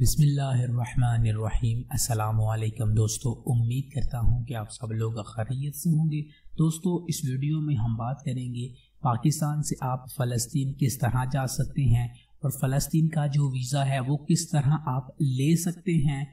بسم اللہ الرحمن الرحیم۔ السلام علیکم دوستو، امید کرتا ہوں کہ آپ سب لوگ خیریت سے ہوں گے۔ دوستو، اس ویڈیو میں ہم بات کریں گے پاکستان سے آپ فلسطین کس طرح جا سکتے ہیں اور فلسطین کا جو ویزا ہے وہ کس طرح آپ لے سکتے ہیں۔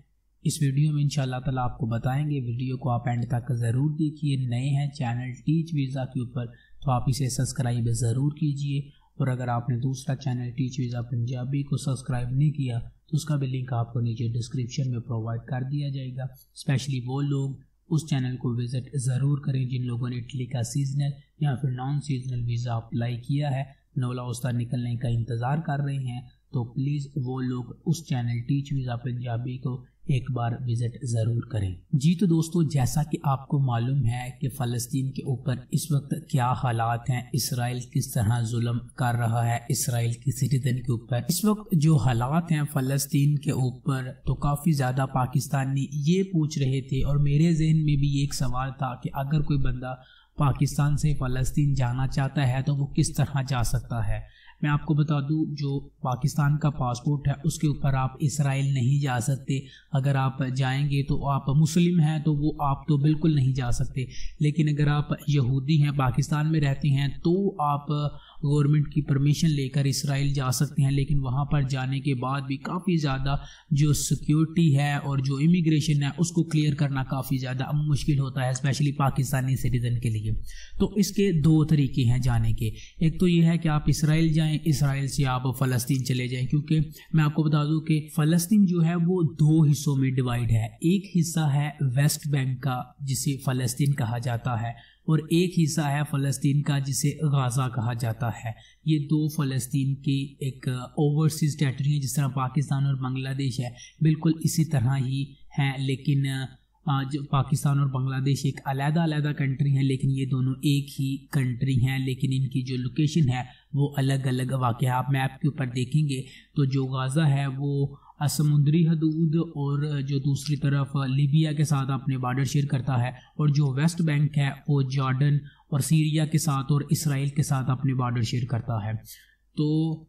اس ویڈیو میں انشاءاللہ تعالی آپ کو بتائیں گے۔ ویڈیو کو آپ اینڈ تک ضرور دیکھیے۔ نئے ہیں چینل ٹیچ ویزا کے اوپر، تو آپ اسے سبسکرائب ضرور کیجیے اور اگر آپ نے دوسرا چینل ٹیچ ویزا پنجابی کو سبسکرائب نہیں کیا تو اس کا بھی لنک آپ کو نیچے ڈسکرپشن میں پرووائڈ کر دیا جائے گا۔ اسپیشلی وہ لوگ اس چینل کو وزٹ ضرور کریں جن لوگوں نے اٹلی کا سیزنل یا پھر نان سیزنل ویزا اپلائی کیا ہے۔ نولا استاد نکلنے کا انتظار کر رہے ہیں۔ تو پلیز وہ لوگ اس چینل ٹیچ ویزا پنجابی کو ایک بار وزٹ ضرور کریں۔ جی تو دوستو، جیسا کہ آپ کو معلوم ہے کہ فلسطین کے اوپر اس وقت کیا حالات ہیں، اسرائیل کس طرح ظلم کر رہا ہے، اسرائیل کی سٹیزن کے اوپر۔ اس وقت جو حالات ہیں فلسطین کے اوپر تو کافی زیادہ پاکستانی یہ پوچھ رہے تھے اور میرے ذہن میں بھی ایک سوال تھا کہ اگر کوئی بندہ پاکستان سے فلسطین جانا چاہتا ہے تو وہ کس طرح جا سکتا ہے۔ میں آپ کو بتا دوں، جو پاکستان کا پاسپورٹ ہے، اس کے اوپر آپ اسرائیل نہیں جا سکتے۔ اگر آپ جائیں گے تو آپ مسلم ہیں، تو وہ آپ تو بالکل نہیں جا سکتے۔ لیکن اگر آپ یہودی ہیں، پاکستان میں رہتے ہیں، تو آپ گورنمنٹ کی پرمیشن لے کر اسرائیل جا سکتے ہیں، لیکن وہاں پر جانے کے بعد بھی کافی زیادہ جو سیکیورٹی ہے اور جو امیگریشن ہے، اس کو کلیئر کرنا کافی زیادہ مشکل ہوتا ہے اسپیشلی پاکستانی سٹیزن کے لیے۔ تو اس کے دو طریقے ہیں جانے کے۔ ایک تو یہ ہے کہ آپ اسرائیل جائیں، اسرائیل سے آپ فلسطین چلے جائیں۔ کیونکہ میں آپ کو بتا دوں کہ فلسطین جو ہے، وہ دو حصوں میں ڈیوائڈ ہے۔ ایک حصہ ہے ویسٹ بینک کا، جسے فلسطین کہا جاتا ہے۔ اور ایک حصہ ہے فلسطین کا جسے غازہ کہا جاتا ہے۔ یہ دو فلسطین کی ایک اوورسیز ٹیریٹری ہیں، جس طرح پاکستان اور بنگلہ دیش ہے، بالکل اسی طرح ہی ہیں، لیکن جو پاکستان اور بنگلہ دیش ایک علیحدہ علیحدہ کنٹری ہیں، لیکن یہ دونوں ایک ہی کنٹری ہیں، لیکن ان کی جو لوکیشن ہے، وہ الگ الگ واقع آپ میپ کے اوپر دیکھیں گے۔ تو جو غازہ ہے، وہ سمندری حدود اور جو دوسری طرف لیبیا کے ساتھ اپنے بارڈر شیئر کرتا ہے، اور جو ویسٹ بینک ہے، وہ جارڈن اور سیریا کے ساتھ اور اسرائیل کے ساتھ اپنے بارڈر شیئر کرتا ہے۔ تو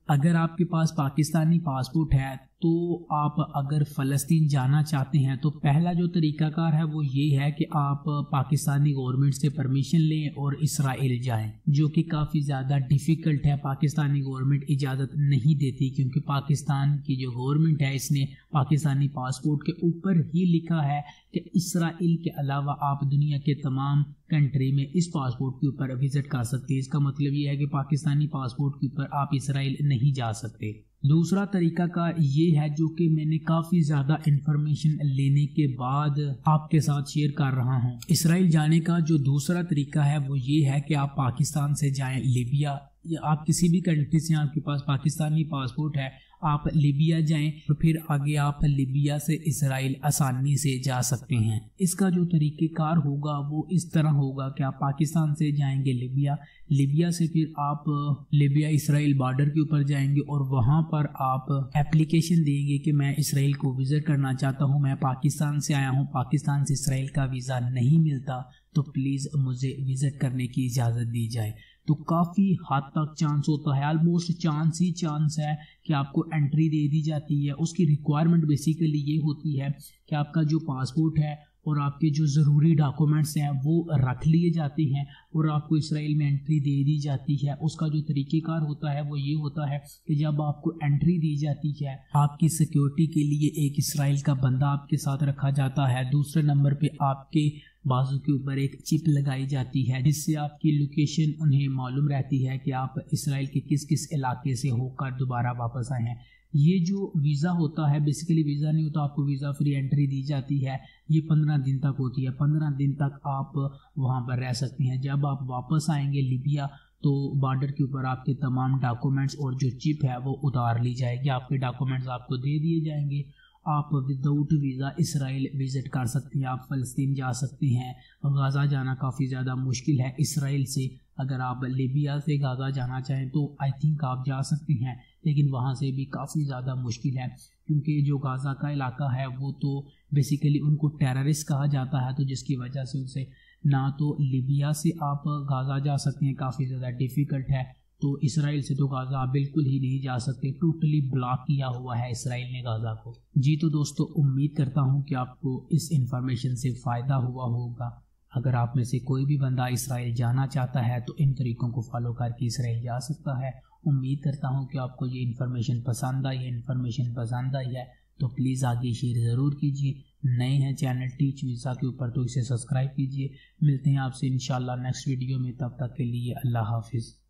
اگر آپ کے پاس پاکستانی پاسپورٹ ہے تو آپ اگر فلسطین جانا چاہتے ہیں تو پہلا جو طریقہ کار ہے وہ یہ ہے کہ آپ پاکستانی گورنمنٹ سے پرمیشن لیں اور اسرائیل جائیں، جو کہ کافی زیادہ ڈیفیکلٹ ہے۔ پاکستانی گورنمنٹ اجازت نہیں دیتی، کیونکہ پاکستان کی جو گورنمنٹ ہے، اس نے پاکستانی پاسپورٹ کے اوپر ہی لکھا ہے کہ اسرائیل کے علاوہ آپ دنیا کے تمام کنٹری میں اس پاسپورٹ کے اوپر وزٹ کر سکتے اس کا مطلب یہ ہے کہ پاکستانی پاسپورٹ کے اوپر آپ اسرائیل نہیں جا سکتے۔ دوسرا طریقہ کا یہ ہے جو کہ میں نے کافی زیادہ انفارمیشن لینے کے بعد آپ کے ساتھ شیئر کر رہا ہوں۔ اسرائیل جانے کا جو دوسرا طریقہ ہے وہ یہ ہے کہ آپ پاکستان سے جائیں لیبیا۔ آپ کسی بھی کنٹری سے آپ کے پاس پاکستانی پاسپورٹ ہے، آپ لیبیا جائیں اور پھر آگے آپ لیبیا سے اسرائیل آسانی سے جا سکتے ہیں۔ اس کا جو طریقہ کار ہوگا وہ اس طرح ہوگا کہ آپ پاکستان سے جائیں گے لیبیا لیبیا سے پھر آپ لیبیا اسرائیل بارڈر کے اوپر جائیں گے اور وہاں پر آپ اپلیکیشن دیں گے کہ میں اسرائیل کو وزٹ کرنا چاہتا ہوں، میں پاکستان سے آیا ہوں، پاکستان سے اسرائیل کا ویزا نہیں ملتا، تو پلیز مجھے وزٹ کرنے کی اجازت دی جائے۔ تو کافی حد تک چانس ہوتا ہے آلموسٹ چانس ہی چانس ہے کہ آپ کو انٹری دے دی جاتی ہے۔ اس کی ریکوائرمنٹ بیسیکلی یہ ہوتی ہے کہ آپ کا جو پاسپورٹ ہے اور آپ کے جو ضروری ڈاکومنٹس ہیں وہ رکھ لیے جاتے ہیں اور آپ کو اسرائیل میں انٹری دے دی جاتی ہے۔ اس کا جو طریقہ کار ہوتا ہے وہ یہ ہوتا ہے کہ جب آپ کو انٹری دی جاتی ہے، آپ کی سیکیورٹی کے لیے ایک اسرائیل کا بندہ آپ کے ساتھ رکھا جاتا ہے۔ دوسرے نمبر پہ آپ کے بازو کے اوپر ایک چپ لگائی جاتی ہے، جس سے آپ کی لوکیشن انہیں معلوم رہتی ہے کہ آپ اسرائیل کے کس کس علاقے سے ہو کر دوبارہ واپس آئے ہیں۔ یہ جو ویزا ہوتا ہے بیسیکلی ویزا نہیں ہوتا، آپ کو ویزا فری انٹری دی جاتی ہے۔ یہ پندرہ دن تک ہوتی ہے۔ پندرہ دن تک آپ وہاں پر رہ سکتے ہیں۔ جب آپ واپس آئیں گے لیبیا، تو بارڈر کے اوپر آپ کے تمام ڈاکومنٹس اور جو چپ ہے، وہ اتار لی جائے گی۔ آپ کے ڈاکومنٹس آپ کو دے دیے جائیں گے۔ آپ وداؤٹ ویزا اسرائیل وزٹ کر سکتے ہیں، آپ فلسطین جا سکتے ہیں۔ غازہ جانا کافی زیادہ مشکل ہے۔ اسرائیل سے اگر آپ لیبیا سے غازہ جانا چاہیں تو آئی تھنک آپ جا سکتے ہیں، لیکن وہاں سے بھی کافی زیادہ مشکل ہے۔ کیونکہ جو غازہ کا علاقہ ہے، وہ تو بیسیکلی ان کو ٹیررسٹ کہا جاتا ہے، تو جس کی وجہ سے اسے نہ تو لیبیا سے آپ غازہ جا سکتے ہیں۔ کافی زیادہ ڈیفیکلٹ ہے۔ تو اسرائیل سے تو غازہ بالکل ہی نہیں جا سکتے ٹوٹلی بلاک کیا ہوا ہے اسرائیل نے غازہ کو۔ جی تو دوستو، امید کرتا ہوں کہ آپ کو اس انفارمیشن سے فائدہ ہوا ہوگا۔ اگر آپ میں سے کوئی بھی بندہ اسرائیل جانا چاہتا ہے تو ان طریقوں کو فالو کر کے اسرائیل جا سکتا ہے۔ امید کرتا ہوں کہ آپ کو یہ انفارمیشن پسند آئی ہے انفارمیشن پسند آئی ہے۔ تو پلیز آگے شیئر ضرور کیجیے نئے ہیں چینل ٹیچ ویزا کے اوپر تو اسے سبسکرائب کیجیے ملتے ہیں آپ سے انشاءاللہ نیکسٹ ویڈیو میں۔ تب تک کے لیے اللہ حافظ۔